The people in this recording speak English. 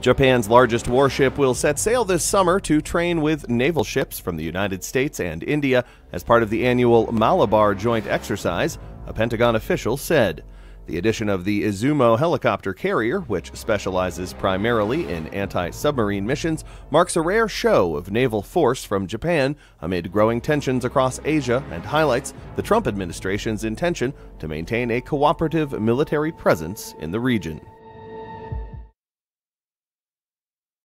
Japan's largest warship will set sail this summer to train with naval ships from the United States and India as part of the annual Malabar Joint Exercise, a Pentagon official said. The addition of the Izumo helicopter carrier, which specializes primarily in anti submarine missions, marks a rare show of naval force from Japan amid growing tensions across Asia and highlights the Trump administration's intention to maintain a cooperative military presence in the region.